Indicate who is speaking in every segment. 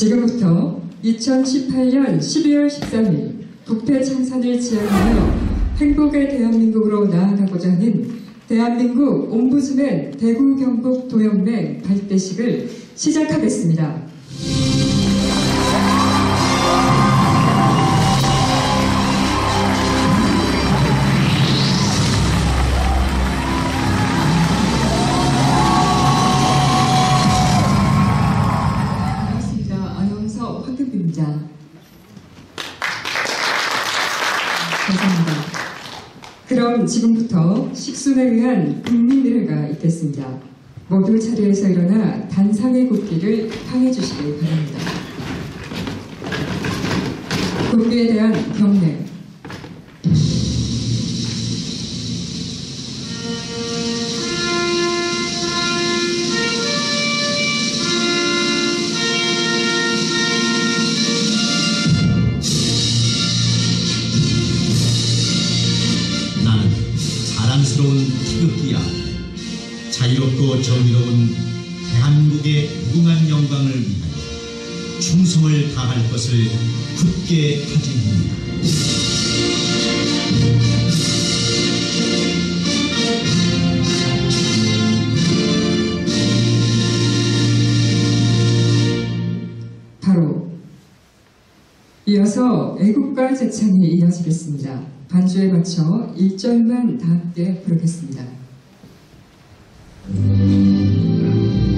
Speaker 1: 지금부터 2018년 12월 13일 국회 창산을 지향하며 행복의 대한민국으로 나아가고자 하는 대한민국 옴부즈맨 대구 경북 도연맹 발대식을 시작하겠습니다. 그럼 지금부터 식순에 의한 국민의회가 있겠습니다. 모두 자리에서 일어나 단상의 국기를 향해 주시기 바랍니다. 국기에 대한 경례.
Speaker 2: 자유롭고 정의로운 대한민국의 무궁한 영광을 위하여 충성을 다할 것을 굳게 다짐합니다.
Speaker 1: 바로 이어서 애국가 제창이 이어지겠습니다. 반주에 맞춰 1절만 다 함께 부르겠습니다. うん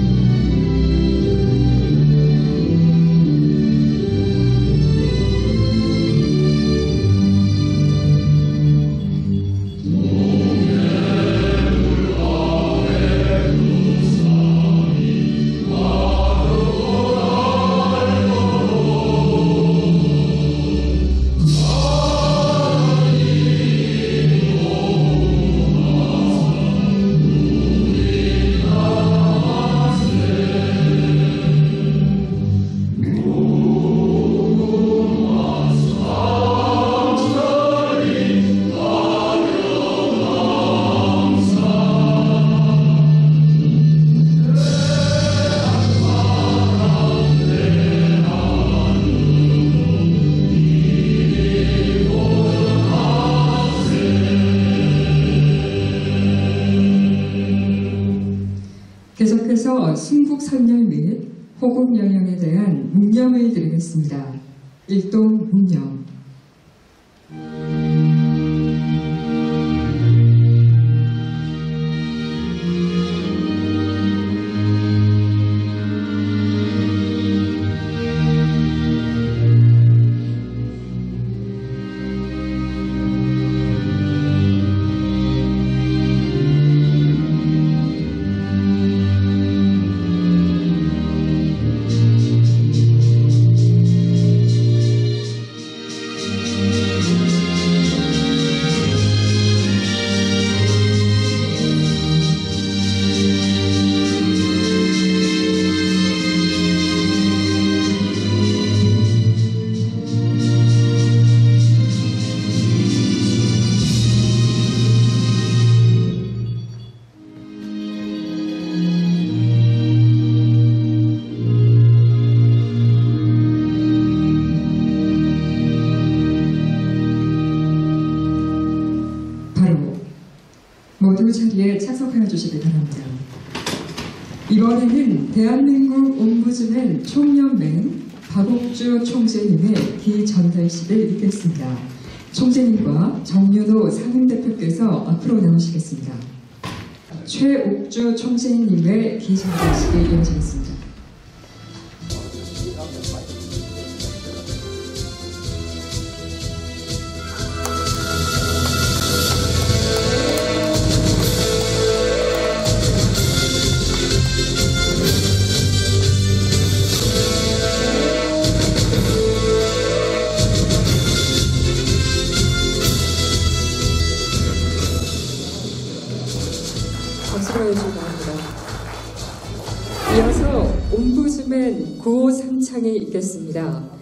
Speaker 1: 자리에 착석하여 주시기 바랍니다. 이번에는 대한민국 옴부즈맨 총연맹 박옥주 총재님의 기전달식을 읽겠습니다. 총재님과 정윤호 상임대표께서 앞으로 나오시겠습니다. 최옥주 총재님의 기전달식이 이어지겠습니다. 있겠습니다.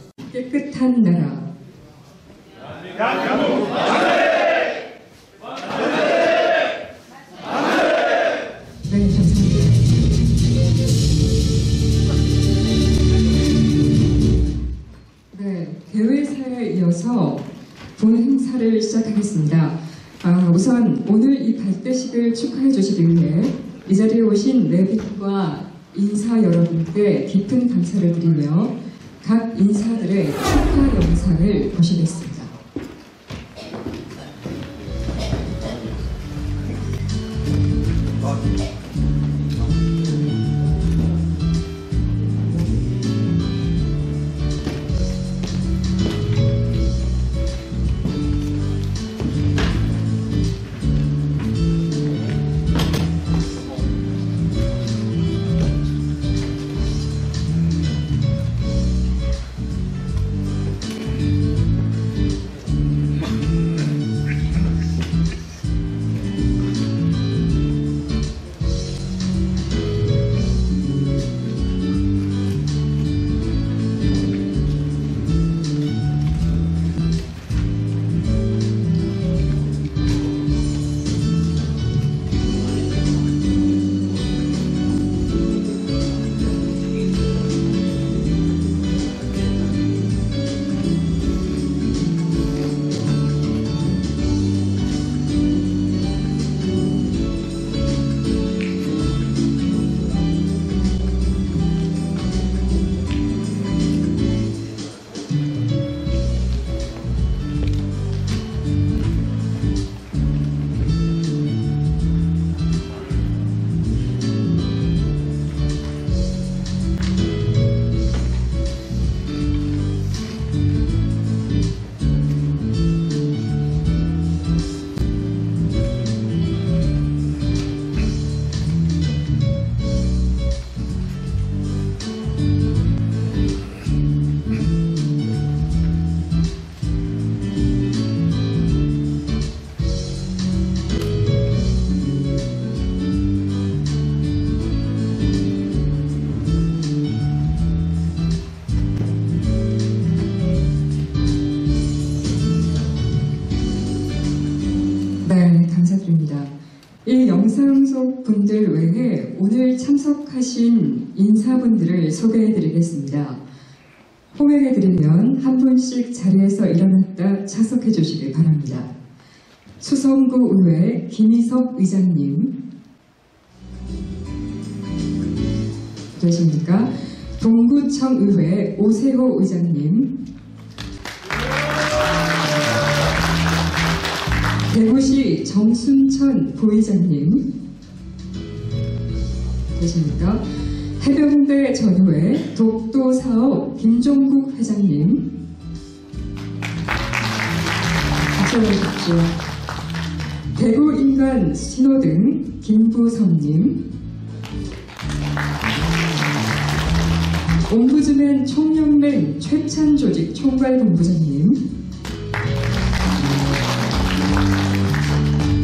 Speaker 1: 한 분씩 자리에서 일어났다 차석해 주시길 바랍니다. 수성구 의회 김희석 의장님 계십니까? 동구청 의회 오세호 의장님 대구시 정순천 부의장님 계십니까? 해병대 전후회 독도사업 김종국 회장님 수 주십시오. 대구 인간 신호등 김부섭님 옴부즈맨 총연맹 최찬 조직 총괄본부장님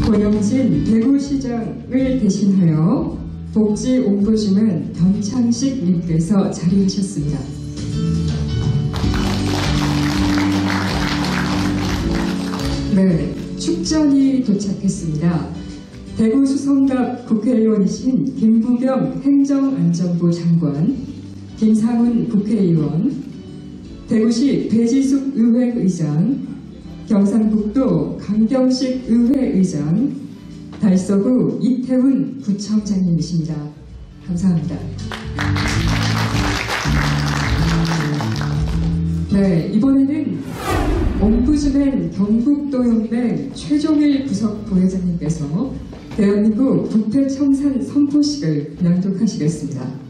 Speaker 1: 고영진 대구시장을 대신하여 복지 옴부즈맨 변창식 님께서 자리하셨습니다. 네, 축전이 도착했습니다. 대구 수성갑 국회의원이신 김부겸 행정안전부 장관, 김상훈 국회의원, 대구시 배지숙 의회의장, 경상북도 강경식 의회의장, 달서구 이태훈 구청장님이십니다. 감사합니다. 네, 이번에는 옴부즈맨 경북도연맹 최종일 부석 부회장님께서 대한민국 부패 청산 선포식을 낭독하시겠습니다.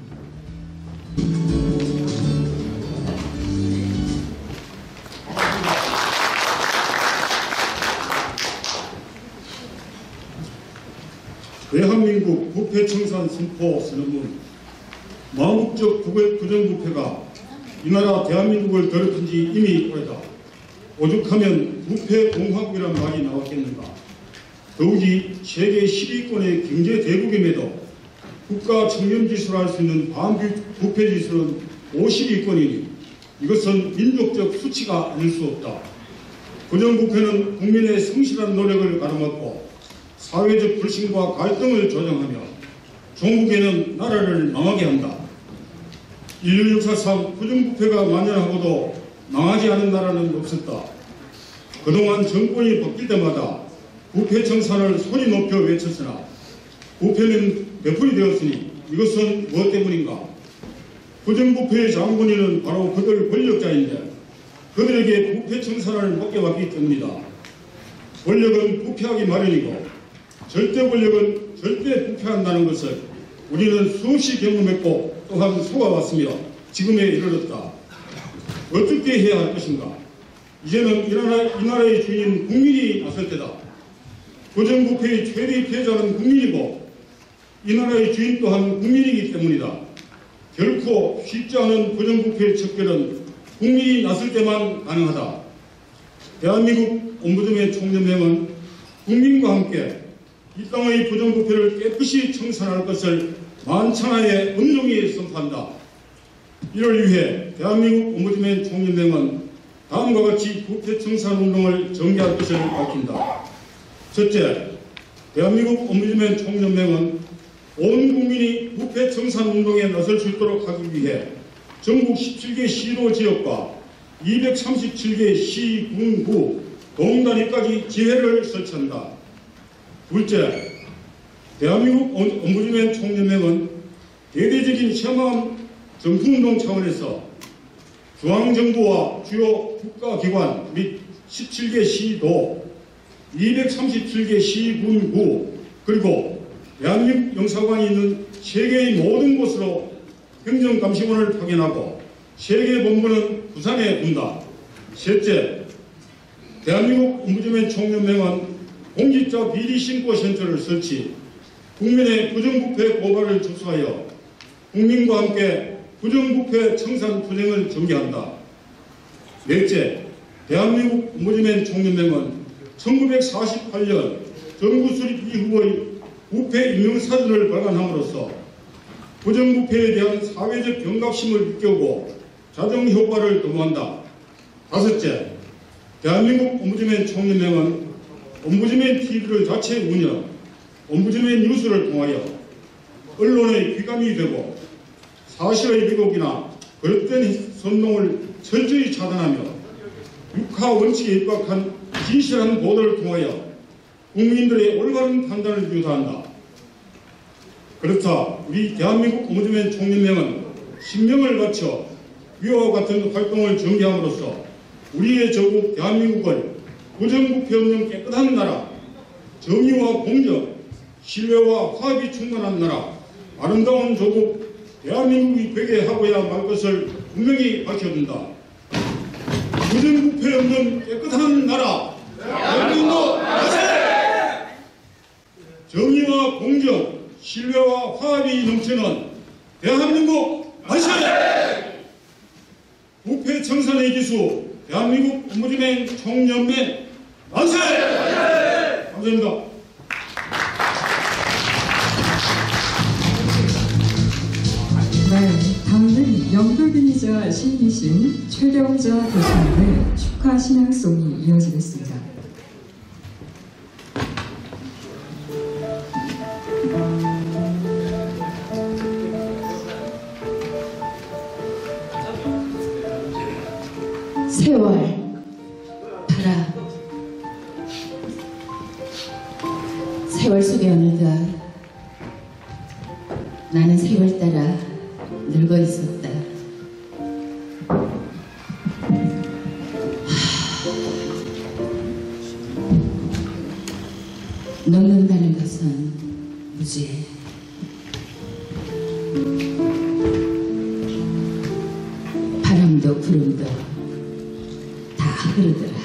Speaker 3: 대한민국 부패청산 선포 선언문 마음적 부패 부정부패가 이 나라 대한민국을 더럽힌 지 이미 오래다. 오죽하면 부패공화국이란 말이 나왔겠는가. 더욱이 세계 10위권의 경제 대국임에도 국가 청렴지수로 할수 있는 반부패지수는 52권이니 이것은 민족적 수치가 아닐 수 없다. 부정부패는 국민의 성실한 노력을 가로막고 사회적 불신과 갈등을 조장하며 종국에는 나라를 망하게 한다. 인류 역사상 부정부패가 만연하고도 망하지 않은 나라는 없었다. 그동안 정권이 바뀔 때마다 부패 청산을 소리 높여 외쳤으나 부패는 되풀이 되었으니 이것은 무엇 때문인가? 부정부패의 장본인은 바로 그들 권력자인데 그들에게 부패 청산을 맡겨왔기 때문이다. 권력은 부패하기 마련이고 절대 권력은 절대 부패한다는 것을 우리는 수없이 경험했고 또한 속아왔으며 지금에 이르렀다. 어떻게 해야 할 것인가? 이제는 이, 나라, 이 나라의 주인은 국민이 나설 때다. 부정부패의 최대 피해자는 국민이고 이 나라의 주인 또한 국민이기 때문이다. 결코 쉽지 않은 부정부패의 척결은 국민이 나설 때만 가능하다. 대한민국 옴부드맨 총연맹은 국민과 함께 이 땅의 부정부패를 깨끗이 청산할 것을 만천하에 엄중히 선포한다. 이를 위해 대한민국 옴부드맨 총연맹은 다음과 같이 부패 청산 운동을 전개할 것을 밝힌다. 첫째, 대한민국 옴부드맨 총연맹은 온 국민이 부패 청산 운동에 나설 수 있도록 하기 위해 전국 17개 시도 지역과 237개 시, 군, 구, 동단위까지 지회를 설치한다. 둘째, 대한민국 옴부드맨 총연맹은 대대적인 현황 정풍운동 차원에서 중앙정부와 주요 국가기관 및 17개 시도, 237개 시, 군, 구, 그리고 대한민국 영사관이 있는 세계의 모든 곳으로 행정감시원을 파견하고 세계본부는 부산에 둔다. 셋째, 대한민국 옴부드맨 총연맹은 공직자 비리 신고 센터를 설치, 국민의 부정부패 고발을 접수하여 국민과 함께 부정부패 청산 투쟁을 전개한다. 넷째, 대한민국 옴부드맨 총연맹은 1948년 정부 수립 이후의 부패 인명사전을 발간함으로써 부정부패에 대한 사회적 경각심을 일깨우고 자정효과를 도모한다. 다섯째, 대한민국 옴부드맨 총연맹은 옴부드맨 TV를 자체 운영, 옴부드맨 뉴스를 통하여 언론의 귀감이 되고 사실의 왜곡이나 거듭된 선동을 철저히 차단하며 육하 원칙에 입각한 진실한 보도를 통하여 국민들의 올바른 판단을 유도한다. 그렇다. 우리 대한민국 옴부드맨 총연맹은 신명을 바쳐 위와 같은 활동을 전개함으로써 우리의 저국 대한민국을 부정부패 없는 깨끗한 나라, 정의와 공정, 신뢰와 화합이 충만한 나라, 아름다운 조국 대한민국이 되게 하고야 말 것을 분명히 밝혀준다. 부정부패 없는 깨끗한 나라, 대한민국 정의와 공정, 신뢰와 화합이 넘치는 대한민국 만세! 부패 청산의 기수 대한민국 옴부드맨 총연맹 만세! 감사합니다.
Speaker 1: 연극인이자 시인이신 최경자 교수님의 축하 신앙송이 이어지겠습니다.
Speaker 4: 바람도 구름도 다 흐르더라.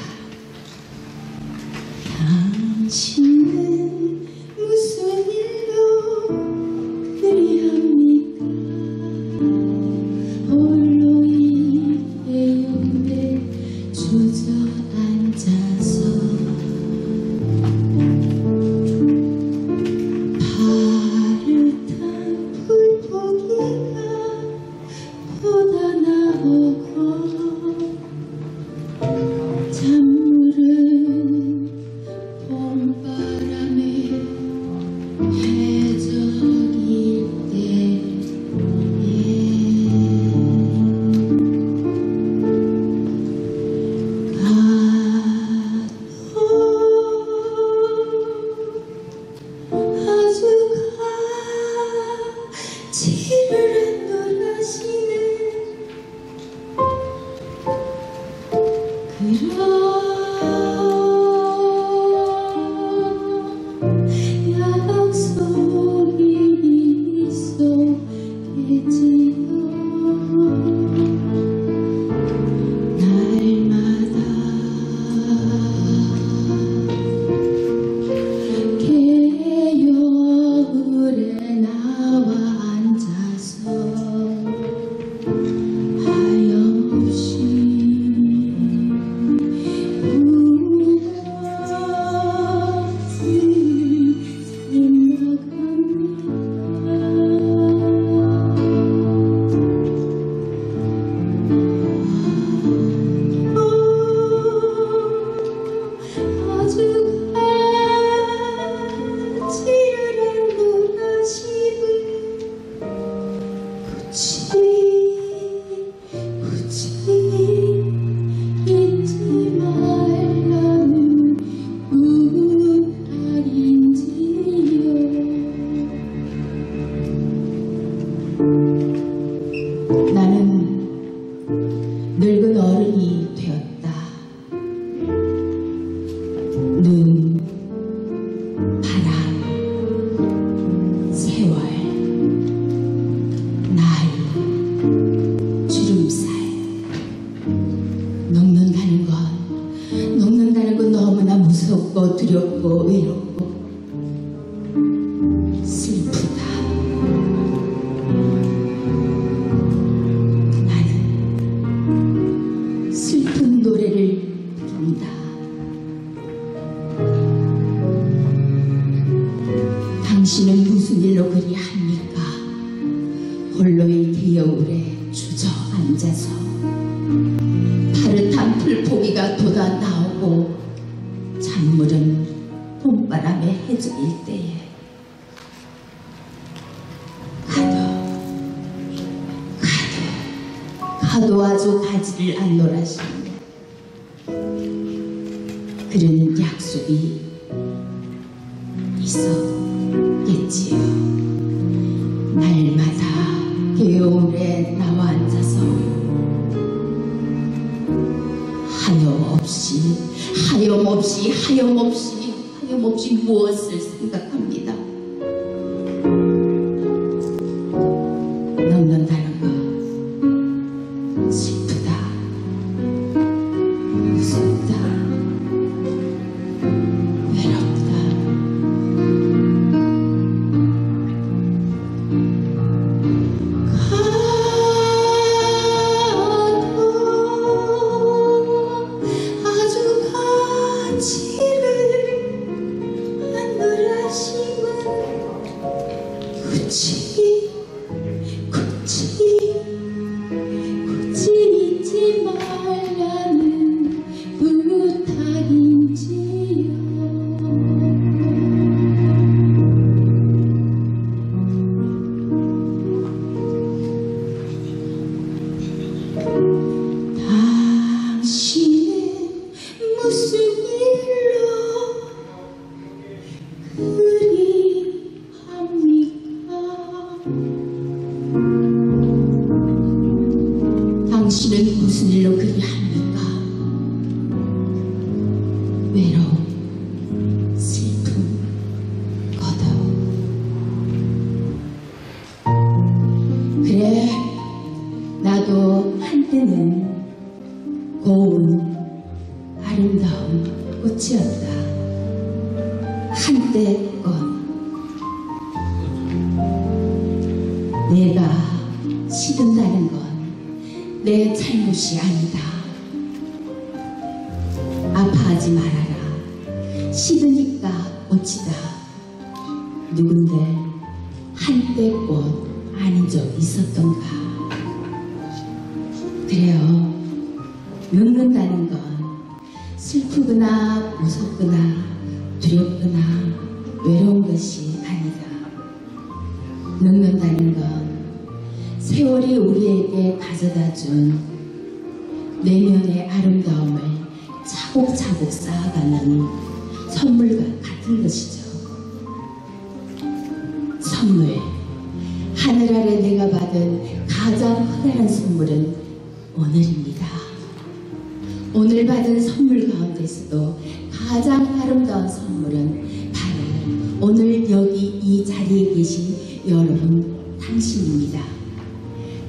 Speaker 5: 선물은 바로 오늘 여기 이 자리에 계신 여러분 당신입니다.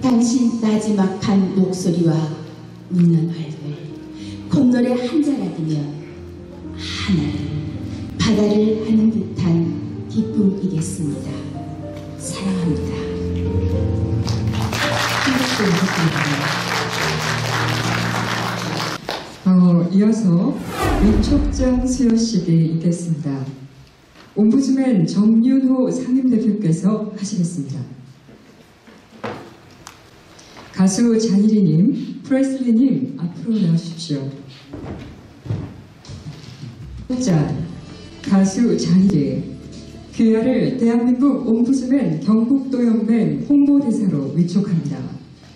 Speaker 5: 당신 나지막한 목소리와 웃는 얼굴, 콧노래 한 자락이면 하늘, 바다를 하는 듯한 기쁨이겠습니다. 사랑합니다.
Speaker 1: 어, 이어서 위촉장 수여식이 있겠습니다. 옴부즈맨 정윤호 상임대표께서 하시겠습니다. 가수 장일희님, 프레슬리님 앞으로 나오십시오. 자, 가수 장일희. 귀하를 대한민국 옴부즈맨 경북도연맹 홍보대사로 위촉합니다.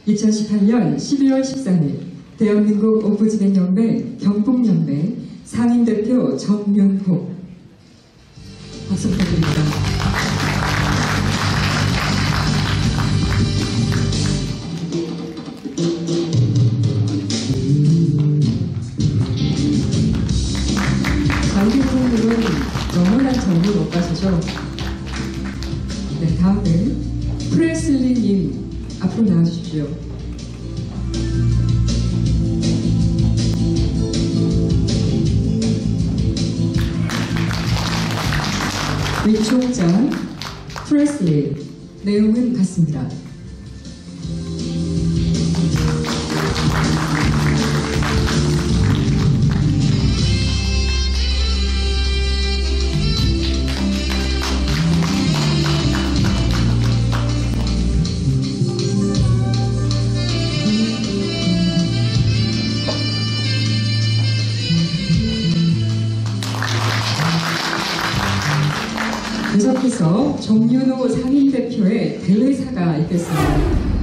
Speaker 1: 2018년 12월 14일 대한민국 옴부즈맨 연맹 경북연맹 상임대표 정윤호 박수 부탁드립니다. 장기부님은 너무나 정이 못 가시죠? 네, 다음은 프레슬리님 앞으로 나와주십시오. 프레슬리 내용은 같습니다. 상임대표의 대회사가 있겠습니다.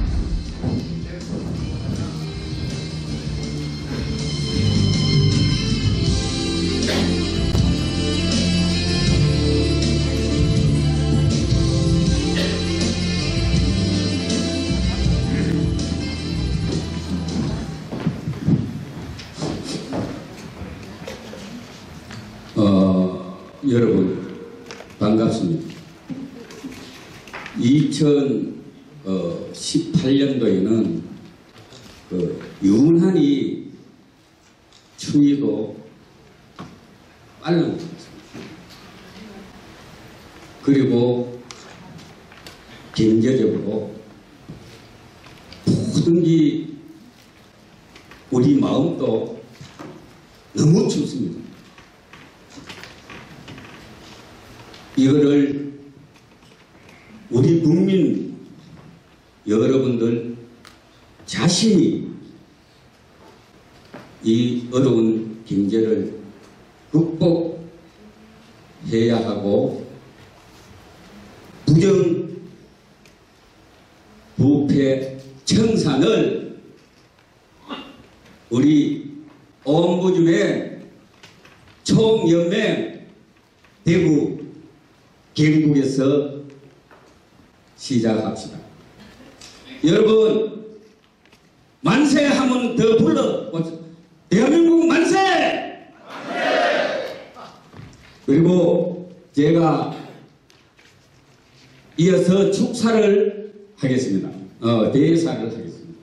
Speaker 6: 이어서 축사를 하겠습니다. 어, 대사를 하겠습니다.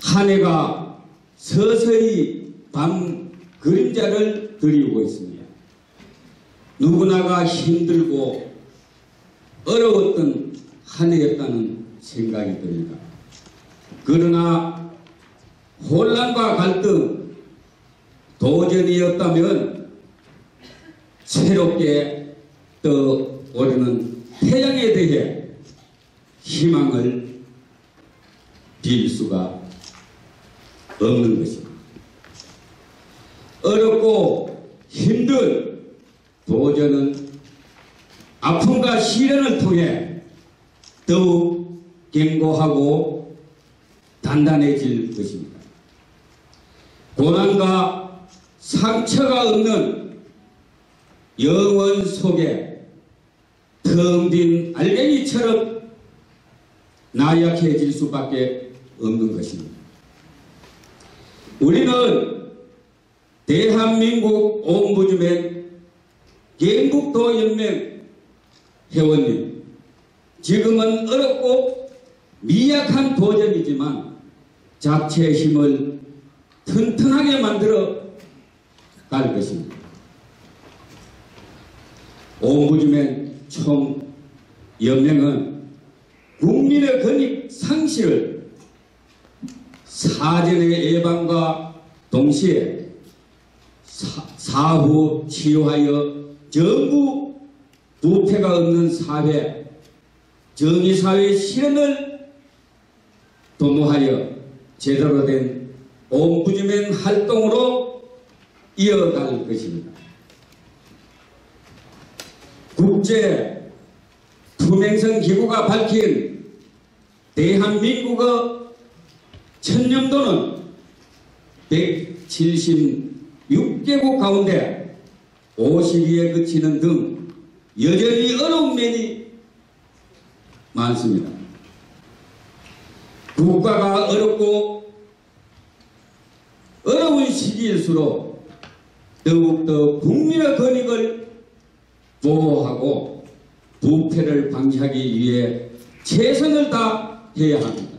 Speaker 6: 한 해가 서서히 밤 그림자를 드리우고 있습니다. 누구나가 힘들고 어려웠던 한 해였다는 생각이 듭니다. 그러나 혼란과 갈등, 도전이었다면 새롭게 떠오르는 태양에 대해 희망을 빌 수가 없는 것입니다. 어렵고 힘든 도전은 아픔과 시련을 통해 더욱 견고하고 단단해질 것입니다. 고난과 상처가 없는 영원 속에 텅빈 알갱이처럼 나약해질 수밖에 없는 것입니다. 우리는 대한민국 옴부즈맨 경북도 연맹 회원님 지금은 어렵고 미약한 도전이지만 자체의 힘을 튼튼하게 만들어 갈 것입니다. 옴부즈맨 총 연맹은 국민의 권익 상실을 사전의 예방과 동시에 사, 사후 치유하여 전부 부패가 없는 사회, 정의사회 실현을 도모하여 제대로 된 옴부즈맨 활동으로 이어갈 것입니다. 국제 투명성 기구가 밝힌 대한민국의 천년도는 176개국 가운데 50위에 그치는 등 여전히 어려운 면이 많습니다. 국가가 어렵고 어려운 시기일수록 더욱더 국민의 권익을 보호하고 부패를 방지하기 위해 최선을 다해야 합니다.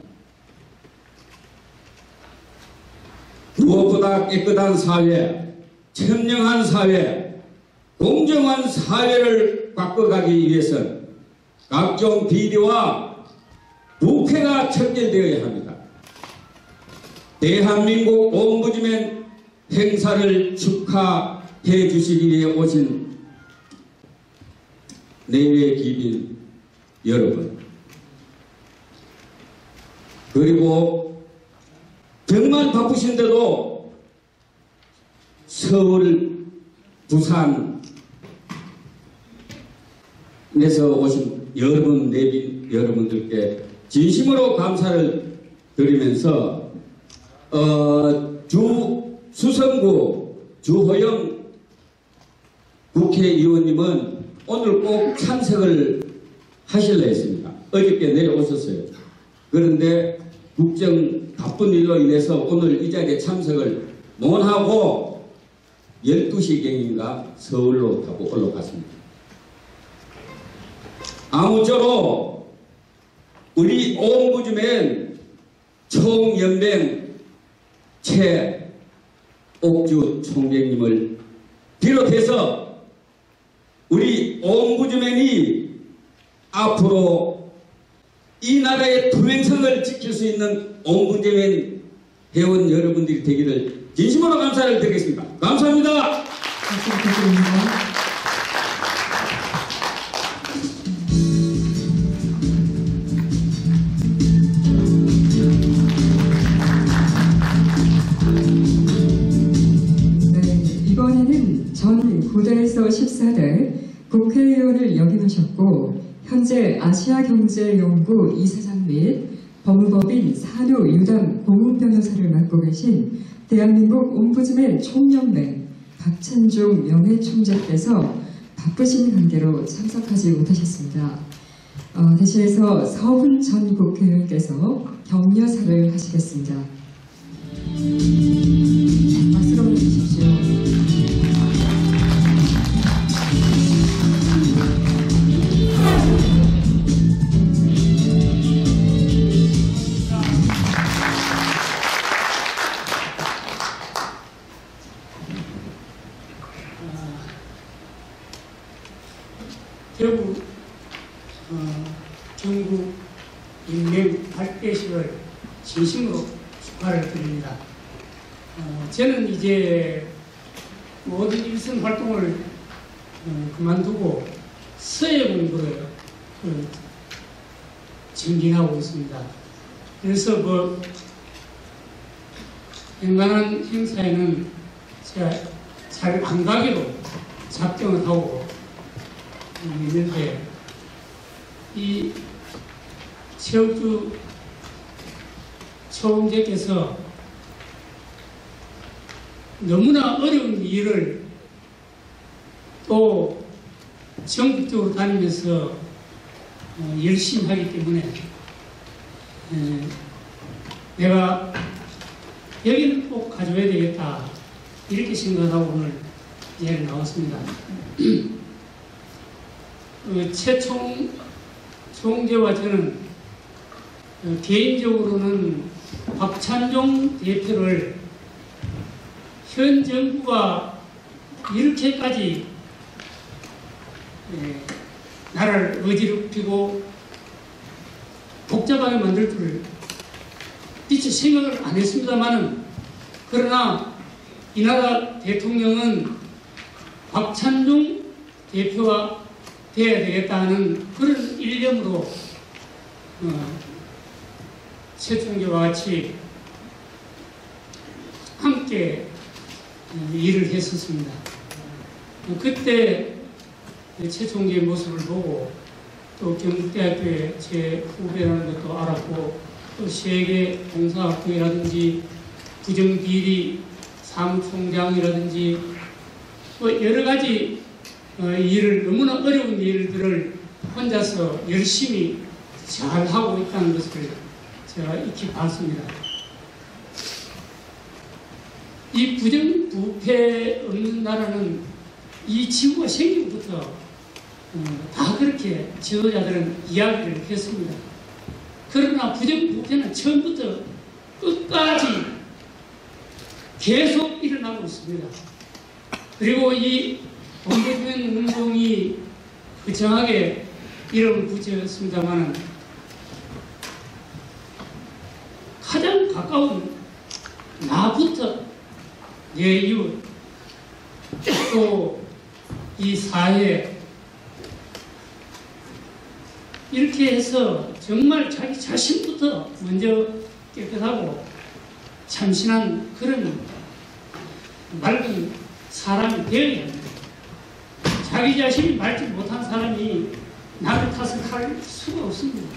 Speaker 6: 무엇보다 깨끗한 사회, 청명한 사회, 공정한 사회를 바꿔가기 위해서는 각종 비리와 부패가 척결되어야 합니다. 대한민국 옴부즈맨 행사를 축하해 주시기 위해 오신 내외 기빈 여러분. 그리고 정말 바쁘신데도 서울, 부산, 에서 오신 여러분 내빈 여러분들께 진심으로 감사를 드리면서 어, 주 수성구 주호영 국회의원님은 오늘 꼭 참석을 하실라 했습니다. 어저께 내려오셨어요. 그런데 국정 바쁜 일로 인해서 오늘 이 자리에 참석을 못하고 12시경인가 서울로 타고 올라갔습니다. 아무쪼록 우리 옴부즈맨 총연맹 최옥주 총장님을 비롯해서 우리 옴부즈맨이 앞으로 이 나라의 투명성을 지킬 수 있는 옴부즈맨 회원 여러분들이 되기를 진심으로 감사를 드리겠습니다. 감사합니다.
Speaker 1: 고대에서 14대 국회의원을 역임하셨고 현재 아시아경제연구 이사장 및 법무법인 산후 유담 고문 변호사를 맡고 계신 대한민국 옴부즈맨 총연맹 박찬종 명예총재께서 바쁘신 관계로 참석하지 못하셨습니다. 어, 대신해서 서훈 전 국회의원께서 격려사를 하시겠습니다.
Speaker 7: 이제 모든 일선 활동을 어, 그만두고 서예 공부를 어, 전진하고 있습니다. 그래서 뭐 웬만한 행사에는 제가 잘 안 가기로 작정을 하고 있는데 이 최욱주 총재께서 너무나 어려운 일을 또 전국적으로 다니면서 어, 열심히 하기 때문에 에, 내가 여기는 꼭 가져야 되겠다 이렇게 생각하고 오늘 이 자리에 나왔습니다. 그 최총 총재와 저는 어, 개인적으로는 박찬종 대표를 현 정부가 이렇게까지 에, 나라를 어지럽히고 복잡하게 만들 줄 미처 생각을 안 했습니다만은 그러나 이 나라 대통령은 박찬종 대표가 돼야 되겠다는 그런 일념으로 어, 최총재와 같이 함께 어, 일을 했었습니다. 어, 그때 최총재의 모습을 보고 또 경북대학교의 제 후배라는 것도 알았고 또 세계 공사학부이라든지 부정비리 사무총장이라든지 뭐 여러 가지 어, 일을 너무나 어려운 일들을 혼자서 열심히 잘 하고 있다는 것을 제가 익히 봤습니다. 이 부정 부패 없는 나라는 이 지구가 생기부터 어, 다 그렇게 지도자들은 이야기를 했습니다. 그러나 부정 부패는 처음부터 끝까지 계속 일어나고 있습니다. 그리고 이 공개된 운동이 그 정확하게 이름을 붙였습니다만은 가장 가까운 나부터 내 이웃 또이 사회 이렇게 해서 정말 자기 자신부터 먼저 깨끗하고 참신한 그런 맑은 사람이 되어야 합니다. 자기 자신이 맑지 못한 사람이 남의 탓을 할 수가 없습니다.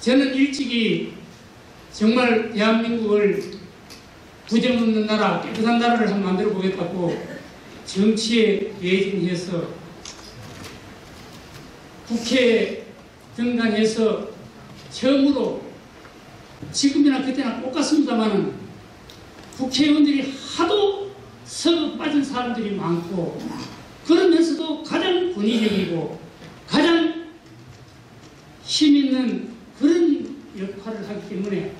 Speaker 7: 저는 일찍이 정말 대한민국을 부정 없는 나라, 깨끗한 나라를 한번 만들어 보겠다고 정치에 매진해서 국회에 등단해서 처음으로 지금이나 그때나 똑같습니다만은 국회의원들이 하도 썩어 빠진 사람들이 많고 그러면서도 가장 권위적이고 가장 힘 있는 그런 역할을 하기 때문에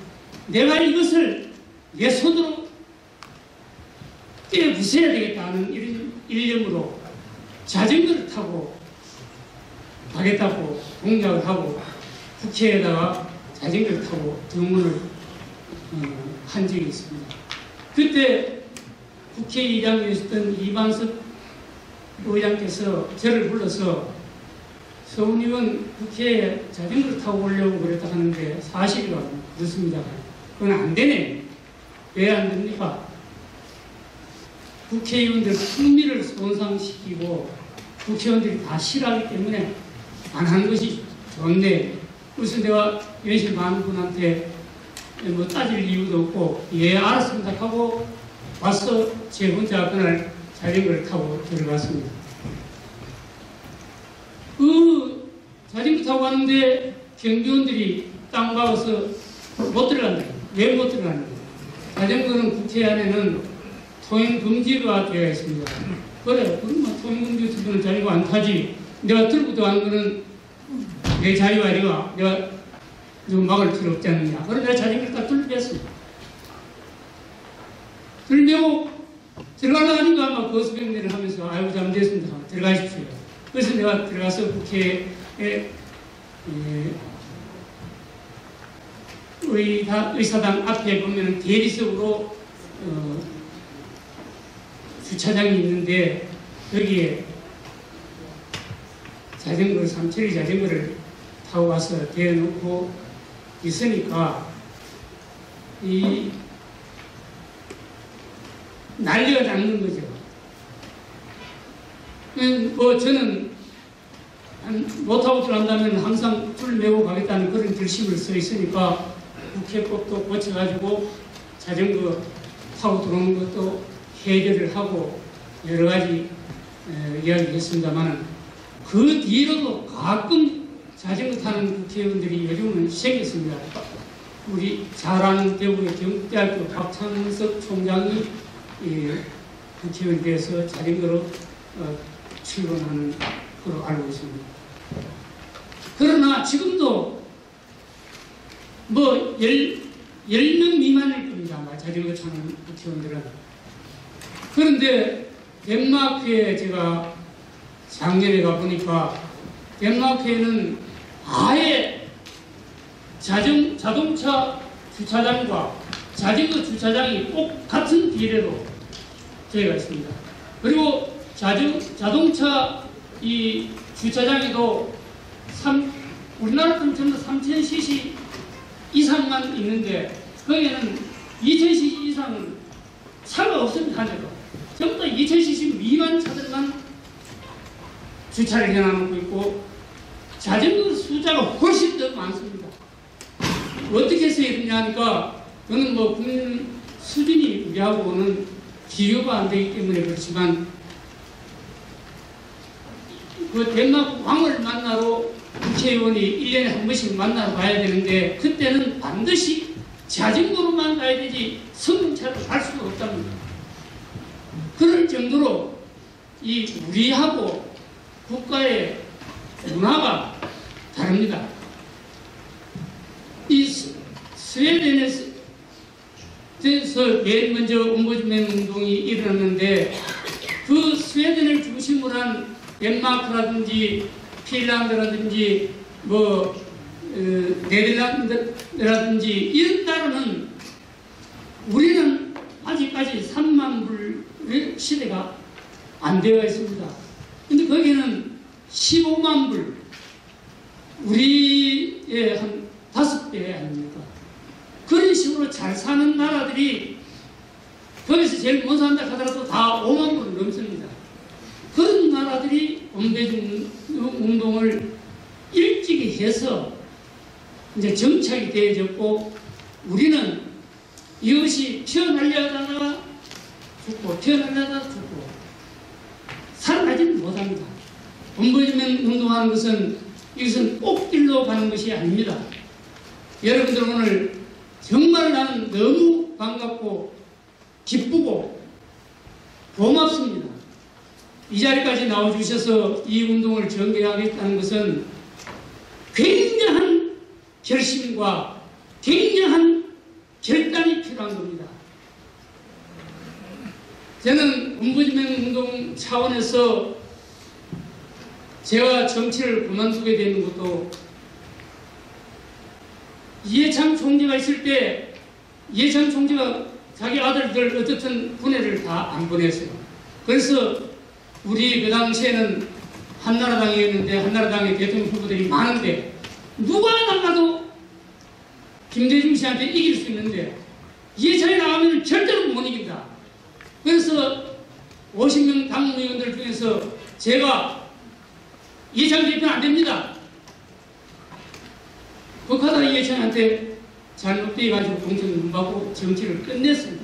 Speaker 7: 내가 이것을 내 손으로 깨 부숴야 되겠다는 이런 일념으로 자전거를 타고 가겠다고 공약을 하고 국회에다가 자전거를 타고 등문을 어, 한 적이 있습니다. 그때 국회의장이었던 이반석 의장께서 저를 불러서 서울의원 국회에 자전거를 타고 오려고 그랬다 하는데 사실이 그렇습니다. 그건 안 되네. 왜 안 됩니까? 국회의원들 흥미를 손상시키고 국회의원들이 다 싫어하기 때문에 안 한 것이 좋네. 그래서 내가 연신 많은 분한테 뭐 따질 이유도 없고 예 알았습니다 하고 와서 제 혼자 그날 자전거를 타고 들어갔습니다. 그 자전거 타고 갔는데 경비원들이 땅 박아서 못 들어간다. 왜 못 들어가는가? 자전거는 국회 안에는 통행 금지가 되어 있습니다. 그래, 그러면 통행 금지 없으면 자전거 안 타지. 내가 들고 들어가는 거는 내 자유 아니가 내가 누구 막을 필요 없지 않느냐. 그래서 내가 자전거를 딱 들렸어. 들매고 들어가려 하니까 아마 거수병리를 하면서 아이고 잘못됐습니다. 들어가십시오. 그래서 내가 들어가서 국회에 에, 의사, 의사당 앞에 보면 대리석으로 어, 주차장이 있는데 거기에 자전거 삼천리 자전거를 타고 와서 대놓고 있으니까 이 난리가 나는 거죠. 음, 뭐 저는 한- 못하고 들어간다면 항상 줄 메고 가겠다는 그런 결심을 써 있으니까 국회법도 고쳐가지고 자전거 타고 들어오는 것도 해결을 하고 여러 가지 에, 이야기했습니다만 그 뒤로도 가끔 자전거 타는 국회의원들이 요즘은 생겼습니다. 우리 잘 아는 대구의 경북대학교 박창석 총장이 대해서 자전거로 어, 출근하는 걸로 알고 있습니다. 그러나 지금도 뭐 열, 10명 미만일 겁니다. 자전거 타는 국회의원들은. 그런데 덴마크에 제가 작년에 가보니까 덴마크에는 아예 자전, 자동차 주차장과 자전거 주차장이 꼭 같은 비례로 되어 있습니다. 그리고 자전, 자동차 이 주차장에도 3, 우리나라 는 전부 3000cc 이상만 있는데 거기에는 2000cc 이상은 차가 없습니다. 하나 다 2000cc 미만 차들만 주차를 해놔놓고 있고 자전거 숫자가 훨씬 더 많습니다. 어떻게 해서 이러냐 하니까 그는 뭐 국민 수준이 우리하고는 비교가 안 되기 때문에 그렇지만 그 덴마크 왕을 만나러 국회의원이 1년에 한 번씩 만나러 가야 되는데 그때는 반드시 자전거로만 가야 되지 승용차로 갈 수가 없답니다. 그럴 정도로 이 우리하고 국가의 문화가 다릅니다. 이 스- 스웨덴에서 맨 먼저 옴부즈맨 운동이 일어났는데 그 스웨덴을 중심으로 한 덴마크라든지 핀란드라든지 뭐 어, 네덜란드라든지 이런 나라는 우리는 아직까지 3만 불의 시대가 안 되어 있습니다. 근데 거기는 15만 불, 우리의 한 다섯 배 아닙니까? 그런 식으로 잘 사는 나라들이 거기서 제일 못 산다 하더라도 다 5만 불 넘습니다. 그런 나라들이 원배중 운동을 일찍이 해서 이제 정착이 되어졌고 우리는 이것이 튀어날려다가 죽고 튀어날려다가 죽고 살아나지는 못합니다. 원보지면 운동하는 것은 이것은 꼭길로 가는 것이 아닙니다. 여러분들 오늘 정말 나는 너무 반갑고 기쁘고 고맙습니다. 이 자리까지 나와주셔서 이 운동을 전개하겠다는 것은 굉장한 결심과 굉장한 결단이 필요한 겁니다. 저는 ombudsman 운동 차원에서 제가 정치를 그만두게 되는 것도 이해창 총리가 있을 때 이해창 총리가 자기 아들들 어떻든 군회를 다 안 보냈어요. 그래서 우리 그 당시에는 한나라당이었는데 한나라당의 대통령 후보들이 많은데 누가 나가도 김대중 씨한테 이길 수 있는데 이해창이 나가면 절대로 못 이긴다. 그래서 50명 당의원들 중에서 제가 이해창 대표는 안 됩니다. 국하다 이해창한테 잘못돼가지고 공천을 못 받고 정치를 끝냈습니다.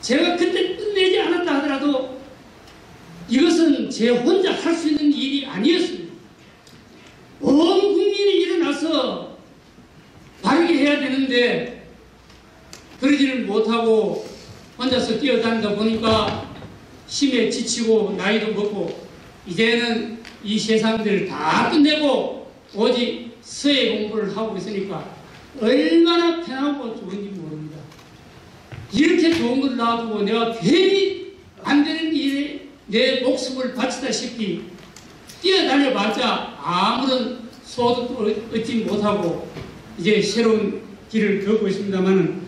Speaker 7: 제가 그때 끝내지 않았다 하더라도 이것은 제 혼자 할 수 있는 일이 아니었습니다. 온 국민이 일어나서 바르게 해야 되는데 그러지를 못하고 혼자서 뛰어다니다 보니까 힘에 지치고 나이도 먹고 이제는 이 세상들 다 끝내고 오직 서예 공부를 하고 있으니까 얼마나 편하고 좋은지 모릅니다. 이렇게 좋은 걸 놔두고 내가 괜히 안 되는 일에 내 목숨을 바치다시피 뛰어다녀봤자 아무런 소득도 얻지 못하고 이제 새로운 길을 걷고 있습니다만은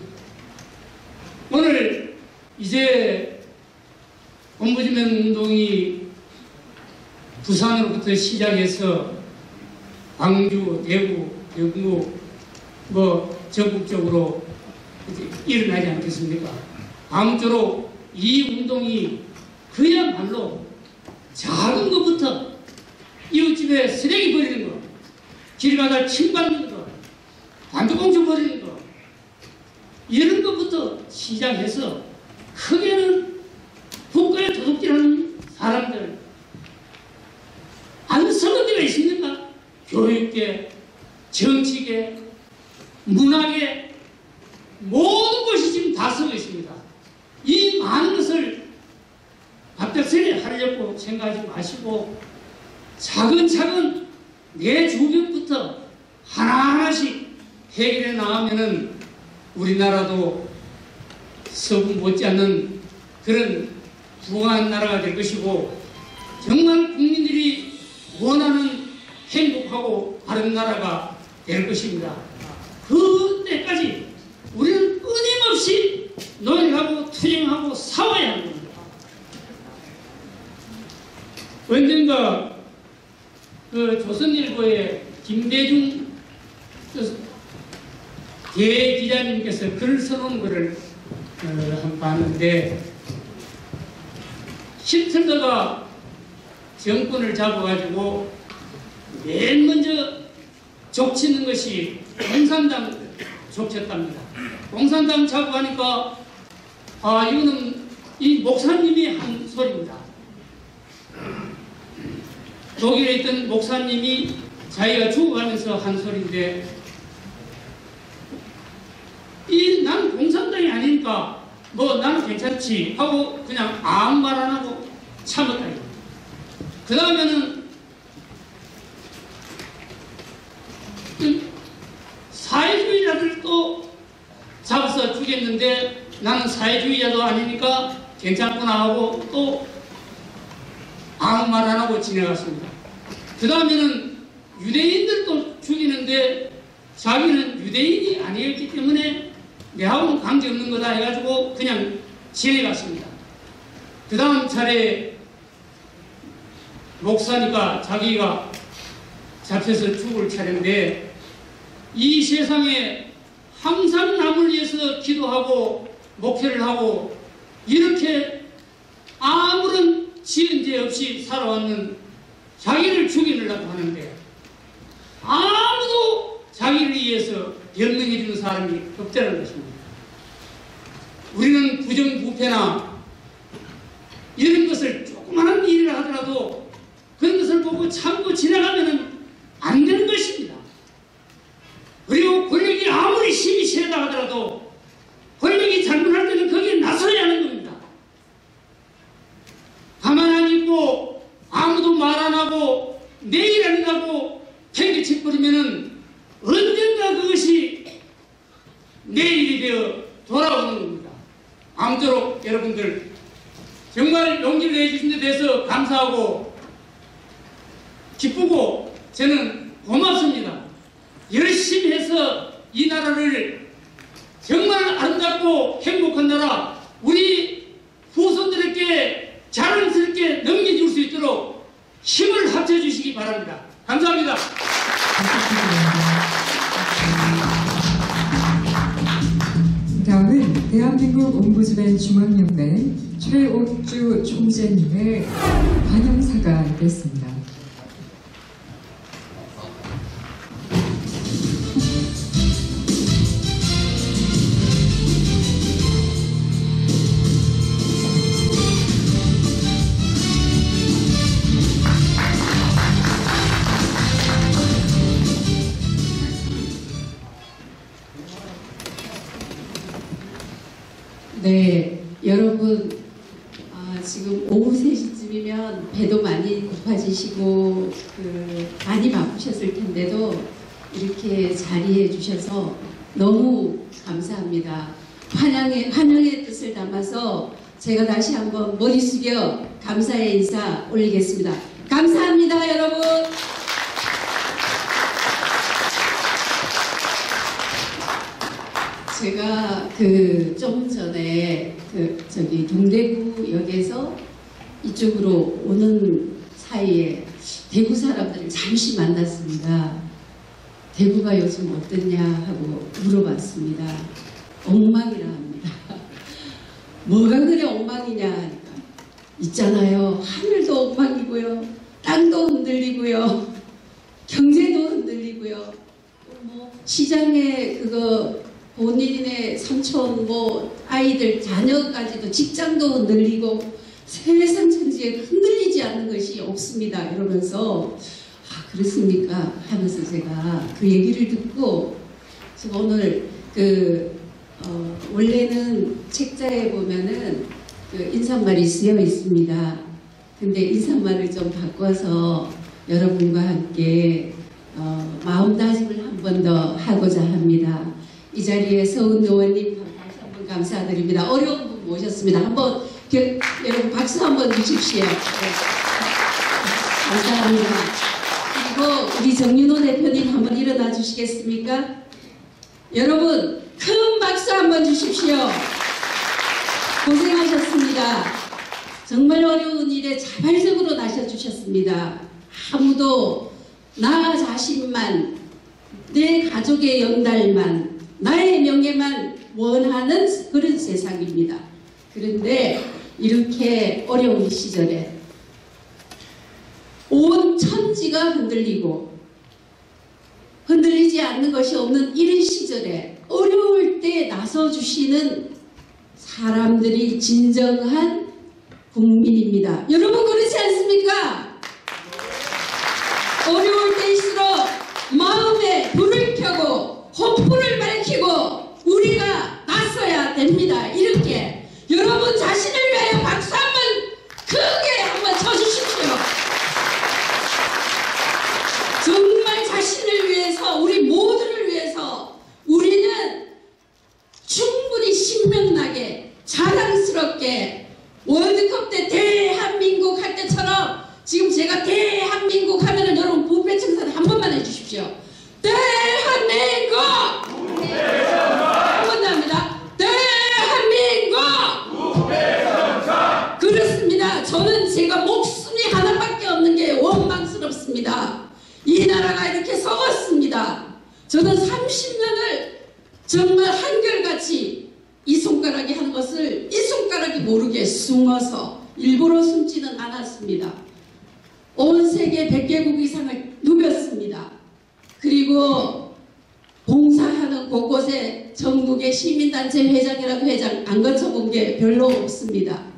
Speaker 7: 오늘 이제 ombudsman 운동이 부산으로부터 시작해서 광주, 대구, 영구 뭐 전국적으로 일어나지 않겠습니까? 아무쪼록 이 운동이 그야말로 작은 것부터 이웃집에 쓰레기 버리는 거, 길 가다 침 밟는 거, 반두공주 버리는 거, 이런 것부터 시작해서 크게는 국가에 도둑질하는 사람들 안 썩은 데가 있습니까? 교육계, 정치계, 문화계 모든 것이 지금 다 썩어 있습니다. 이 많은 것을 갑작스레 하려고 생각하지 마시고 차근차근 내 주변부터 하나하나씩 해결해 나가면은 우리나라도 서구 못지않는 그런 부강한 나라가 될 것이고 정말 국민들이 원하는 행복하고 바른 나라가 될 것입니다. 그때까지 우리는 끊임없이 노력하고 투쟁하고 싸워야 합니다. 언젠가 그 조선일보의 김대중 대기자님께서 글을 써놓은 것을 어, 봤는데 히틀러가 정권을 잡아가지고 맨 먼저 족치는 것이 공산당 족쳤답니다. 공산당 잡아가니까 아 이거는 이 목사님이 한 소리입니다. 독일에 있던 목사님이 자기가 죽어가면서 한 소리인데 이 난 공산당이 아니니까 뭐 나는 괜찮지 하고 그냥 아무 말 안 하고 참았다. 그 다음에는 사회주의자들도 잡아서 죽였는데 나는 사회주의자도 아니니까 괜찮구나 하고 또 아무 말 안 하고 지나갔습니다. 그 다음에는 유대인들도 죽이는데 자기는 유대인이 아니었기 때문에 내하고는 관계없는 거다 해가지고 그냥 지내갔습니다. 그 다음 차례 목사니까 자기가 잡혀서 죽을 차례인데 이 세상에 항상 남을 위해서 기도하고 목회를 하고 이렇게 아무런 지은 죄 없이 살아왔는 자기를 죽이려고 하는데 아무도 자기를 위해서 연명해 주는 사람이 없다는 것입니다. 우리는 부정부패나 이런 것을 조그마한 일이라 하더라도 그런 것을 보고 참고 지나가면 안 되는 것입니다. 그리고 권력이 아무리 힘이 세다 하더라도 권력이 잘못할 때는 거기에 나서야 하는 겁니다. 가만 안 있고 아무도 말 안 하고 내일 아니라고 팽개쳐버리면은 언젠가 그것이 내일이 되어 돌아오는 겁니다. 아무쪼록 여러분들 정말 용기를 내주신 데 대해서 감사하고 기쁘고 저는 고맙습니다. 열심히 해서 이 나라를 정말 아름답고 행복한 나라 우리 후손들에게 자랑스럽게 넘겨줄 수 있도록 힘을 합쳐주시기 바랍니다. 감사합니다.
Speaker 1: 다음은 대한민국 옴부즈맨 중앙연맹 최옥주 총재님의 관영사가 있겠습니다.
Speaker 4: 여러분 아, 지금 오후 3시쯤이면 배도 많이 고파지시고 그, 많이 바쁘셨을 텐데도 이렇게 자리해 주셔서 너무 감사합니다. 환영의, 환영의 뜻을 담아서 제가 다시 한번 머리 숙여 감사의 인사 올리겠습니다. 감사합니다, 여러분. 제가 그 좀 전에 그 저기 동대구역에서 이쪽으로 오는 사이에 대구 사람들을 잠시 만났습니다. 대구가 요즘 어떻냐 하고 물어봤습니다. 엉망이라 합니다. 뭐가 그래 엉망이냐 하니까 있잖아요. 하늘도 엉망이고요. 땅도 흔들리고요. 경제도 흔들리고요. 뭐 시장에 그거 본인의 삼촌 뭐 아이들 자녀까지도 직장도 흔들리고 세상 천지에 흔들리지 않는 것이 없습니다. 이러면서 아 그렇습니까? 하면서 제가 그 얘기를 듣고 제가 오늘 그 어, 원래는 책자에 보면은 그 인사말이 쓰여 있습니다. 근데 인사말을 좀 바꿔서 여러분과 함께 어, 마음 다짐을 한 번 더 하고자 합니다. 이 자리에 서은 의원님 다시 한번 감사드립니다. 어려운 분 모셨습니다. 한번 겨- 여러분 박수 한번 주십시오. 네. 감사합니다. 그리고 우리 정윤호 대표님 한번 일어나 주시겠습니까? 여러분 큰 박수 한번 주십시오. 고생하셨습니다. 정말 어려운 일에 자발적으로 나서주셨습니다. 아무도 나 자신만 내 가족의 연달만 나의 명예만 원하는 그런 세상입니다. 그런데 이렇게 어려운 시절에 온 천지가 흔들리고 흔들리지 않는 것이 없는 이런 시절에 어려울 때 나서주시는 사람들이 진정한 국민입니다. 여러분 그렇지 않습니까? 어려울 때일수록 마음에 불을 켜고 호프 됩니다. 이렇게 여러분 자신을 위하여 박수 한번 크게 한번 쳐주십시오. 정말 자신을 위해서 우리 모두를 위해서 우리는 충분히 신명나게 자랑스럽게 월드컵 때 대한민국 할 때처럼 지금 제가 대한민국 하면은 여러분 부패 청산 한 번만 해주십시오. 대한민국! 제가 목숨이 하나밖에 없는 게 원망스럽습니다. 이 나라가 이렇게 썩었습니다. 저는 30년을 정말 한결같이 이 손가락이 한 것을 이 손가락이 모르게 숨어서 일부러 숨지는 않았습니다. 온 세계 100개국 이상을 누볐습니다. 그리고 봉사하는 곳곳에 전국의 시민단체 회장이라도 회장 안 거쳐본 게 별로 없습니다.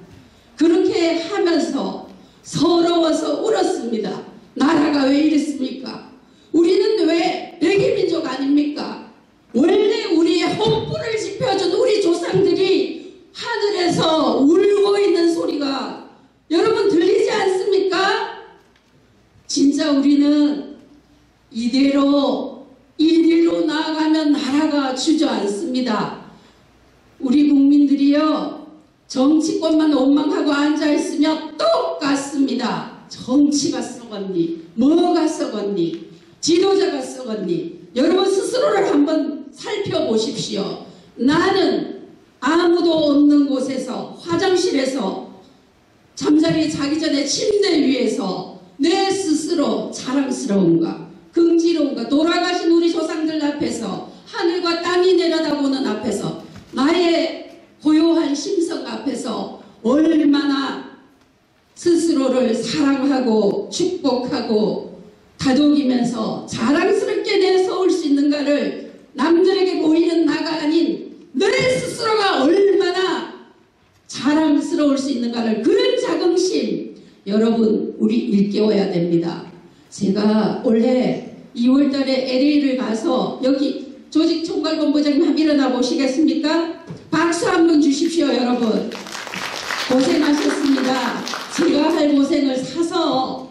Speaker 4: 그렇게 하면서 서러워서 울었습니다. 나라가 왜 이랬습니까? 우리는 왜 백의민족 아닙니까? 원래 우리의 헌불을 지펴준 우리 조상들이 하늘에서 울고 있는 소리가 여러분 들리지 않습니까? 진짜 우리는 이대로 이대로 나아가면 나라가 주저앉습니다. 정치권만 원망하고 앉아 있으면 똑같습니다. 정치가 썩었니? 뭐가 썩었니? 지도자가 썩었니? 여러분 스스로를 한번 살펴보십시오. 나는 아무도 없는 곳에서 화장실에서 잠자리에 자기 전에 침대 위에서 내 스스로 자랑스러운가 긍지로운가 돌아가신 우리 조상들 앞에서 하늘과 땅이 내려다보는 앞에서 나의 고요한 심성 앞에서 얼마나 스스로를 사랑하고 축복하고 다독이면서 자랑스럽게 내세울 수 있는가를 남들에게 보이는 나가 아닌 내 스스로가 얼마나 자랑스러울 수 있는가를 그런 자긍심 여러분 우리 일깨워야 됩니다. 제가 올해 2월달에 LA를 가서 여기 조직 총괄본부장님 한번 일어나 보시겠습니까? 박수 한번 주십시오 여러분. 고생하셨습니다. 제가 할 고생을 사서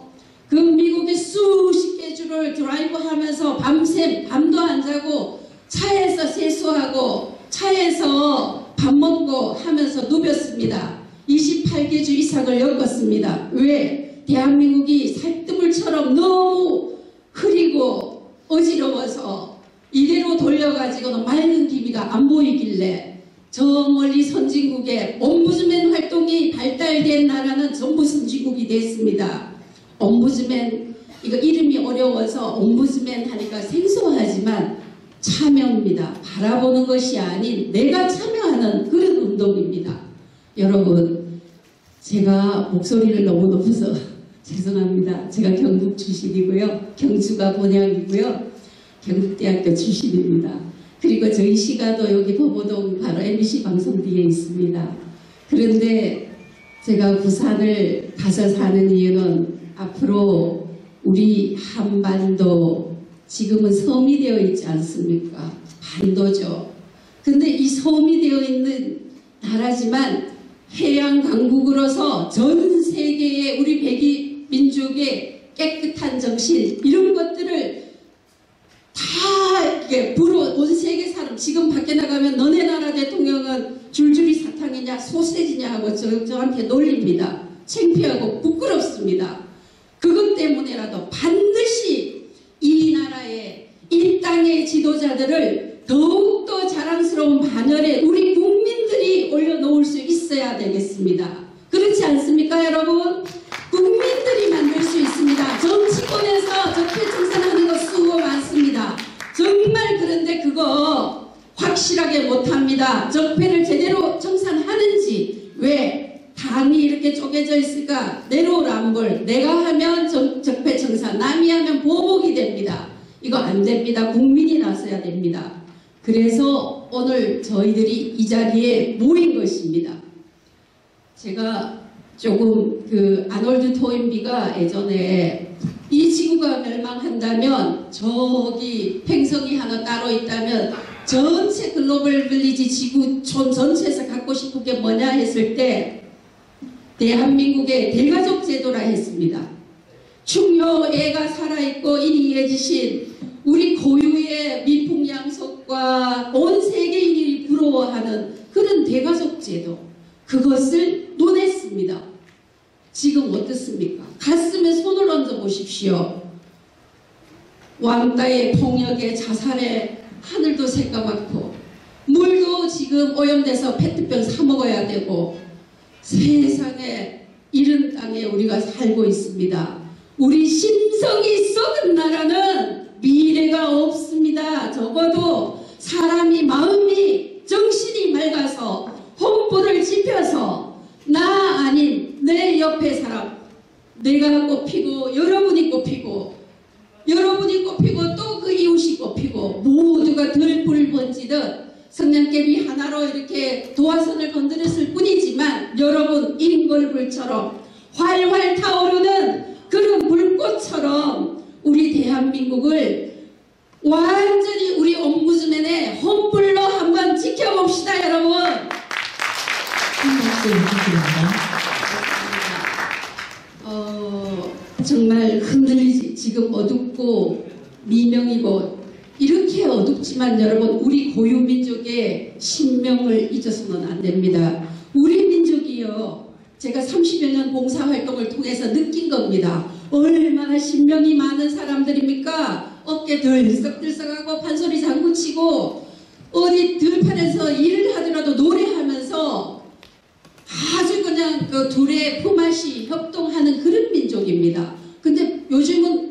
Speaker 4: 그 미국의 수십 개 주를 드라이브 하면서 밤새 밤도 안 자고 차에서 세수하고 차에서 밥 먹고 하면서 누볐습니다. 28개 주 이상을 엮었습니다. 왜? 대한민국이 살뜨물처럼 너무 흐리고 어지러워서 이대로 돌려가지고는 맑은 기미가 안 보이길래 저 멀리 선진국에 옴부즈맨 활동이 발달된 나라는 전부 선진국이 됐습니다. 옴부즈맨 이거 이름이 어려워서 옴부즈맨 하니까 생소하지만 참여입니다. 바라보는 것이 아닌 내가 참여하는 그런 운동입니다. 여러분 제가 목소리를 너무 높여서 죄송합니다. 제가 경북 출신이고요. 경주가 본향이고요. 경북대학교 출신입니다. 그리고 저희 시가도 여기 보보동 바로 MBC 방송 뒤에 있습니다. 그런데 제가 부산을 가서 사는 이유는 앞으로 우리 한반도 지금은 섬이 되어 있지 않습니까? 반도죠. 근데 이 섬이 되어 있는 나라지만 해양 강국으로서 전 세계의 우리 백이 민족의 깨끗한 정신 이런 것들을 다 이렇게 불어 온 세계 사람 지금 밖에 나가면 너네 나라 대통령은 줄줄이 사탕이냐 소세지냐 하고 저, 저한테 놀립니다. 창피하고 부끄럽습니다. 그것 때문에라도 반드시 이 나라의 이 땅의 지도자들을 더욱더 자랑스러운 반열에 우리 국민들이 올려놓을 수 있어야 되겠습니다. 그렇지 않습니까 여러분? 국민들이 만들 수 있습니다. 정치권에서 수고 많습니다. 정말 그런데 그거 확실하게 못합니다. 적폐를 제대로 청산하는지 왜 당이 이렇게 쪼개져 있을까? 내로남불 내가 하면 정- 적폐 청산 남이 하면 보복이 됩니다. 이거 안 됩니다. 국민이 나서야 됩니다. 그래서 오늘 저희들이 이 자리에 모인 것입니다. 제가 조금 그 아놀드 토인비가 예전에 한다면 저기 팽성이 하나 따로 있다면 전체 글로벌 빌리지 지구촌 전체에서 갖고 싶은 게 뭐냐 했을 때 대한민국의 대가족 제도라 했습니다. 충효 애가 살아있고 인이해지신 우리 고유의 미풍양속과 온 세계인이 부러워하는 그런 대가족 제도 그것을 논했습니다. 지금 어떻습니까? 가슴에 손을 얹어 보십시오. 왕따의 폭력에 자살에 하늘도 새까맣고 물도 지금 오염돼서 페트병 사 먹어야 되고 세상에 이런 땅에 우리가 살고 있습니다. 우리 심성이 썩은 나라는 미래가 없습니다. 적어도 사람이 마음이 정신이 맑아서 혼불을 지펴서 나 아닌 내 옆에 사람 내가 꼽히고 여러분이 꼽히고 여러분이 꼽히고 또 그 이웃이 꼽히고 모두가 들불 번지듯 성냥개비 하나로 이렇게 도화선을 건드렸을 뿐이지만 여러분 인골불처럼 활활 타오르는 그런 불꽃처럼 우리 대한민국을 완전히 우리 옴부즈맨의 홈불로 한번 지켜봅시다 여러분. 어, 정말 흔들리지 지금 어둡고 미명이고 이렇게 어둡지만 여러분 우리 고유민족의 신명을 잊어서는 안 됩니다. 우리 민족이요. 제가 30여 년 봉사활동을 통해서 느낀 겁니다. 얼마나 신명이 많은 사람들입니까? 어깨 들썩들썩하고 판소리 장구치고 어디 들판에서 일을 하더라도 노래하면서 아주 그냥 그 둘의 품앗이 협동하는 그런 민족입니다. 근데 요즘은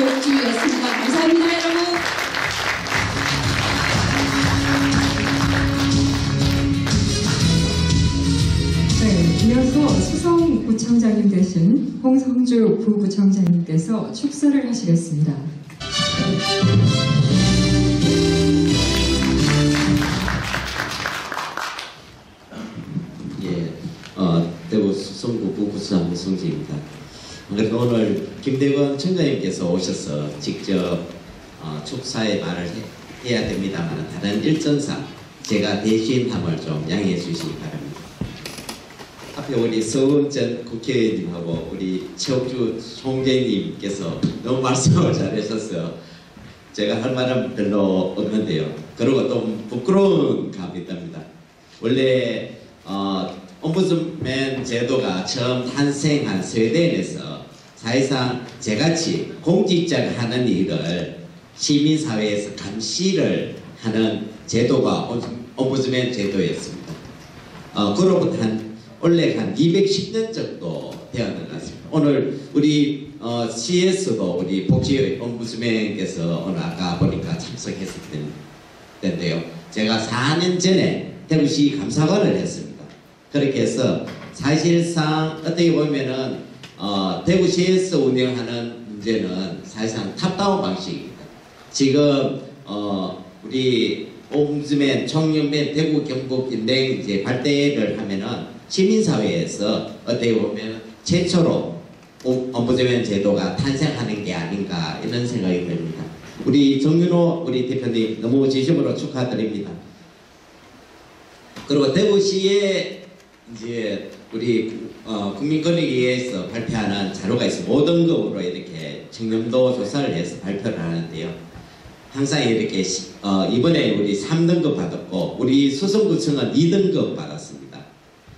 Speaker 4: 최옥주였습니다. 감사합니다, 여러분.
Speaker 1: 네, 이어서 수성 구청장님 대신 홍성주 부구청장님께서 축사를 하시겠습니다.
Speaker 8: 예, 어, 대구 수성구 부부수장 홍성지입니다. 그래도 오늘 김대건 청장님께서 오셔서 직접 어, 축사의 말을 해, 야 됩니다만 다른 일정상 제가 대신함을 좀 양해해 주시기 바랍니다. 앞에 우리 서은전 국회의원님하고 우리 최옥주 총재님께서 너무 말씀을 잘하셔서 제가 할 말은 별로 없는데요. 그리고 좀 부끄러운 감이 듭니다. 원래 어, 옴부즈맨 제도가 처음 탄생한 스웨덴에서 사실상 저같이 공직자가 하는 일을 시민사회에서 감시를 하는 제도가 옴- 옴부즈맨 제도였습니다. 어, 그로부터 한 원래 한 210년 정도 되었는 것 같습니다. 오늘 우리 어, CS도 우리 복지 옴부즈맨께서 오늘 아까 보니까 참석했을 텐데요. 제가 4년 전에 대구시 감사관을 했습니다. 그렇게 해서 사실상 어떻게 보면은 어, 대구시에서 운영하는 문제는 사실상 탑다운 방식입니다. 지금 어, 우리 옴즈맨, 청년맨, 대구 경북 인행 이제 발대를 하면은 시민사회에서 어떻게 보면 최초로 옴- ombudsman 제도가 탄생하는 게 아닌가 이런 생각이 듭니다. 우리 정윤호 우리 대표님 너무 진심으로 축하드립니다. 그리고 대구시에 이제 우리 어, 국민권익위에서 발표하는 자료가 있어 모등급으로 이렇게 청렴도 조사를 해서 발표를 하는데요. 항상 이렇게 시- 어, 이번에 우리 3등급 받았고 우리 수성구청은 2등급 받았습니다.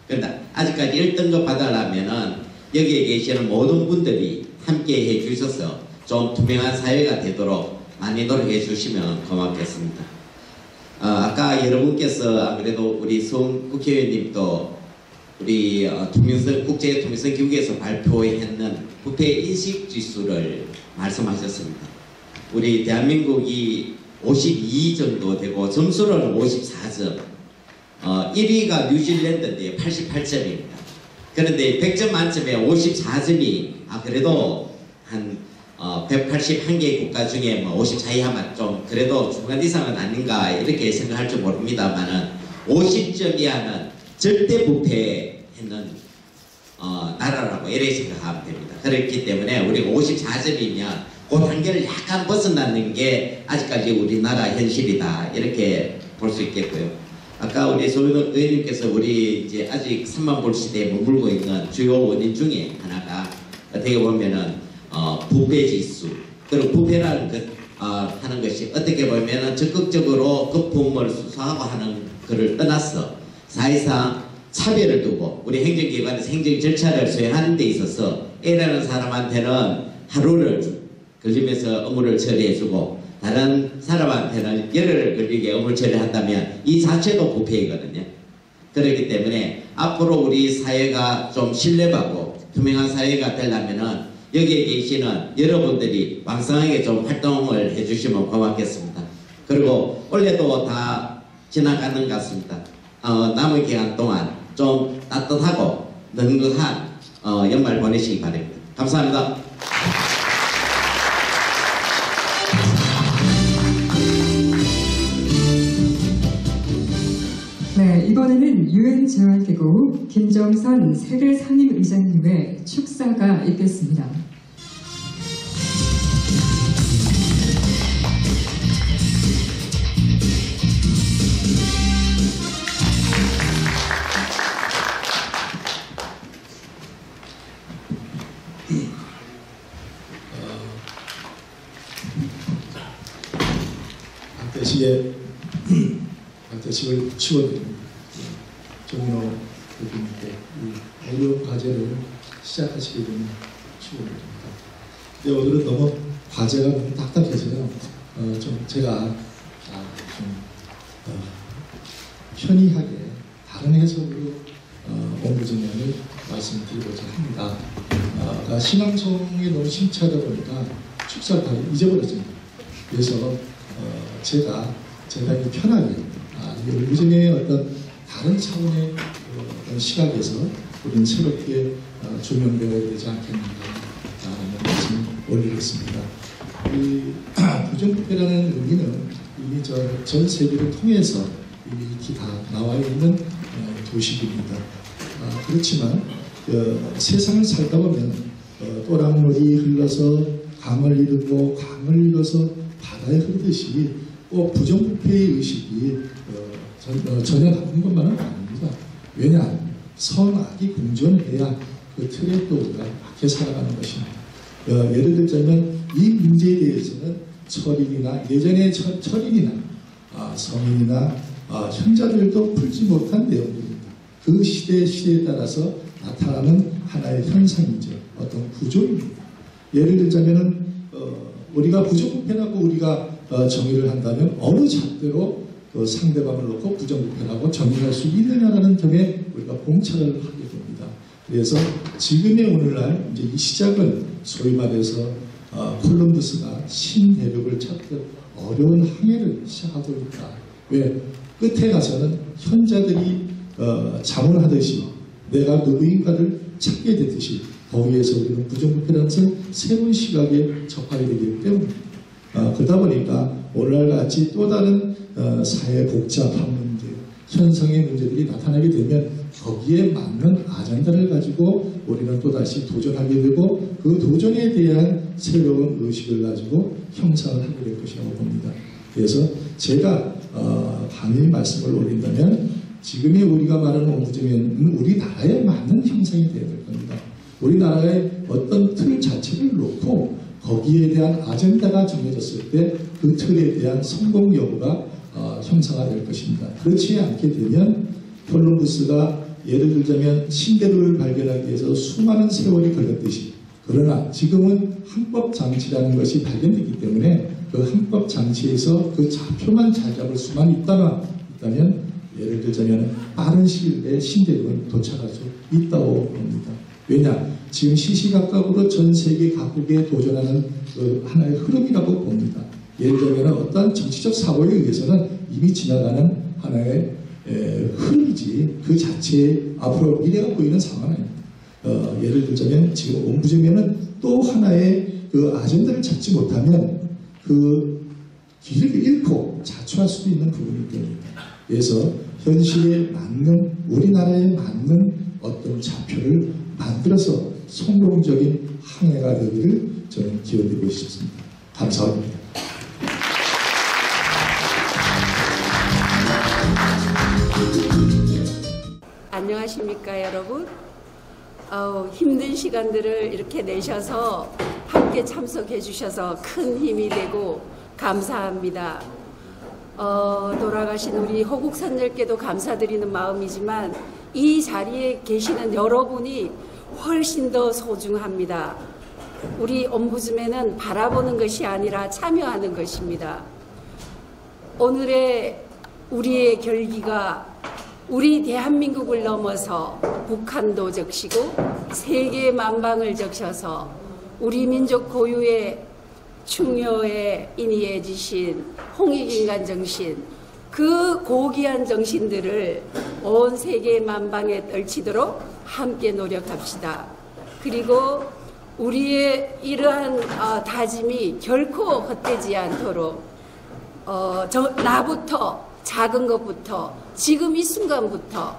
Speaker 8: 그런데 아직까지 1등급 받으려면은 여기에 계시는 모든 분들이 함께 해주셔서 좀 투명한 사회가 되도록 많이 노력해 주시면 고맙겠습니다. 어, 아까 여러분께서 안 그래도 우리 송 국회의원님도 우리 어, 투명성 국제 투명성 기구에서 발표했는 부패 인식 지수를 말씀하셨습니다. 우리 대한민국이 52 정도 되고 점수로는 54점. 어, 1위가 뉴질랜드인데 88점입니다. 그런데 100점 만점에 54점이 아 그래도 한 어, 181개 국가 중에 뭐 54위 하면 좀 그래도 중간 이상은 아닌가 이렇게 생각할 줄 모릅니다만은 50점 이하는 절대 부패했는 어, 나라라고 이렇게 생각하면 됩니다. 그렇기 때문에 우리가 54점이면 그 단계를 약간 벗어나는 게 아직까지 우리나라 현실이다 이렇게 볼 수 있겠고요. 아까 우리 소윤 의원님께서 우리 이제 아직 3만 볼 시대에 머물고 있는 주요 원인 중에 하나가 어떻게 보면은 어, 부패 지수 그리고 부패라는 것 어, 하는 것이 어떻게 보면은 적극적으로 거품을 수사하고 하는 것을 떠나서 사실상 차별을 두고 우리 행정기관에서 행정 절차를 수행하는 데 있어서 A라는 사람한테는 하루를 걸리면서 업무를 처리해주고 다른 사람한테는 열흘 걸리게 업무 처리한다면 이 자체도 부패이거든요. 그렇기 때문에 앞으로 우리 사회가 좀 신뢰받고 투명한 사회가 되려면은 여기에 계시는 여러분들이 왕성하게 좀 활동을 해주시면 고맙겠습니다. 그리고 올해도 다 지나가는 것 같습니다. 어, 남은 기간 동안 좀 따뜻하고 능긋한 어, 연말 보내시기 바랍니다. 감사합니다.
Speaker 1: 네, 이번에는 유엔 재활기구 김정선 세계 상임 의장님의 축사가 있겠습니다.
Speaker 9: 박대식을 치워드립니다. 정로 교수님께 이 어려운 과제를 시작하시게 되면 치워드립니다. 근데 오늘은 너무 과제가 너무 딱딱해서요. 어, 좀 제가 아, 좀 어, 편리하게 다른 해석으로 어, 원부전량을 말씀드리고자 합니다. 아, 아까 신앙송이 너무 심취하다 보니까 축사를 다 잊어버렸습니다. 그래서 어, 제가 제가 편하게 아, 이 원부전의 어떤 다른 차원의 어, 어떤 시각에서 우리는 새롭게 어, 조명되어야 되지 않겠는가라는 말씀 올리겠습니다. 이 부정부패라는 의미는 이미 저, 전 세계를 통해서 이미 익히 다 나와 있는 어, 도식입니다. 아, 그렇지만 어, 세상을 살다 보면 어, 또랑물이 흘러서 강을 이루고 강을 이뤄서 바다에 흐르듯이 꼭 부정부패의 의식이 어, 전, 어, 전혀 나쁜 것만은 아닙니다. 왜냐 선악이 공존해야 그 틀에 또 우리가 맞게 살아가는 것입니다. 어, 예를 들자면 이 문제에 대해서는 철인이나 예전의 철, 철인이나 아, 성인이나 아, 현자들도 풀지 못한 내용들입니다. 그 시대 시대에 따라서 나타나는 하나의 현상이죠. 어떤 구조입니다. 예를 들자면은 어, 우리가 부정부패라고 우리가 어, 정의를 한다면 어느 잣대로 어, 상대방을 놓고 부정부패라고 정의할 수 있느냐라는 점에 우리가 공찰을 하게 됩니다. 그래서 지금의 오늘날 이제 이 시작은 소위 말해서 어, 콜럼버스가 신대륙을 찾듯 어려운 항해를 시작하고 있다. 왜? 끝에 가서는 현자들이 어, 자문하듯이 내가 누구인가를 찾게 되듯이 거기에서 우리는 부정부패라는 새로운 시각에 접하게 되기 때문에 어, 그러다 보니까 오늘날 같이 또 다른 어, 사회 복잡한 문제, 현상의 문제들이 나타나게 되면 거기에 맞는 아젠다를 가지고 우리는 또다시 도전하게 되고 그 도전에 대한 새로운 의식을 가지고 형성을 하게 될 것이라고 봅니다. 그래서 제가 어, 강히 말씀을 올린다면 지금의 우리가 말하는 옴부즈맨은 우리나라에 맞는 형성이 되어야 될 겁니다. 우리나라의 어떤 틀 자체를 놓고 거기에 대한 아젠다가 정해졌을 때 그 틀에 대한 성공 여부가 어, 형성화될 것입니다. 그렇지 않게 되면 콜럼부스가 예를 들자면 신대륙을 발견하기 위해서 수많은 세월이 걸렸듯이 그러나 지금은 항법 장치라는 것이 발견됐기 때문에 그 항법 장치에서 그 좌표만 잘 잡을 수만 있다가 있다면 예를 들자면 빠른 시일 내에 신대륙은 도착할 수 있다고 봅니다. 왜냐? 지금 시시각각으로 전 세계 각국에 도전하는 그 하나의 흐름이라고 봅니다. 예를 들면 어떤 정치적 사고에 의해서는 이미 지나가는 하나의 에, 흐름이지 그 자체에 앞으로 미래가 보이는 상황은. 어, 예를 들자면 지금 옴부제면은 또 하나의 그 아젠다를 찾지 못하면 그 길을 잃고 자초할 수도 있는 부분이 됩니다. 그래서 현실에 맞는 우리나라에 맞는 어떤 좌표를 만들어서 성공적인 항해가 되기를 저는 기원드리고 싶습니다. 감사합니다.
Speaker 4: 안녕하십니까 여러분 어, 힘든 시간들을 이렇게 내셔서 함께 참석해 주셔서 큰 힘이 되고 감사합니다 어, 돌아가신 우리 호국 선열께도 감사드리는 마음이지만 이 자리에 계시는 여러분이 훨씬 더 소중합니다. 우리 옴부즈맨은 바라보는 것이 아니라 참여하는 것입니다. 오늘의 우리의 결기가 우리 대한민국을 넘어서 북한도 적시고 세계 만방을 적셔서 우리 민족 고유의 충효에 인이해지신 홍익인간 정신 그 고귀한 정신들을 온 세계 만방에 떨치도록 함께 노력합시다. 그리고 우리의 이러한 어, 다짐이 결코 헛되지 않도록 어, 저, 나부터 작은 것부터 지금 이 순간부터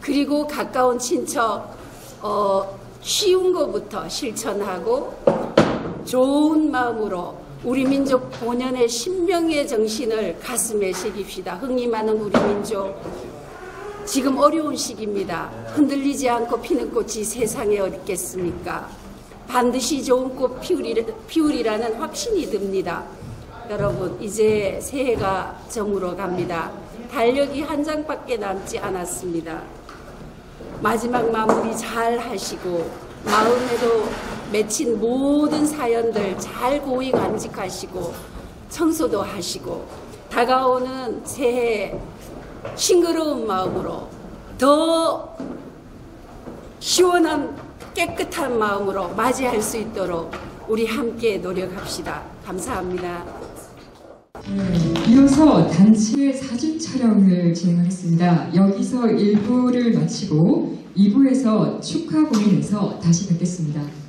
Speaker 4: 그리고 가까운 친척 어, 쉬운 것부터 실천하고 좋은 마음으로 우리 민족 본연의 신명의 정신을 가슴에 새깁시다. 흥이 많은 우리 민족 지금 어려운 시기입니다. 흔들리지 않고 피는 꽃이 세상에 어디 있겠습니까? 반드시 좋은 꽃 피우리, 피우리라는 확신이 듭니다. 여러분 이제 새해가 저물어 갑니다. 달력이 한 장밖에 남지 않았습니다. 마지막 마무리 잘 하시고 마음에도 맺힌 모든 사연들 잘 고이 간직하시고 청소도 하시고 다가오는 새해 싱그러운 마음으로 더 시원한 깨끗한 마음으로 맞이할 수 있도록 우리 함께 노력합시다. 감사합니다.
Speaker 1: 네, 이어서 단체 사진 촬영을 진행하겠습니다. 여기서 1부를 마치고 2부에서 축하 공연에서 다시 뵙겠습니다.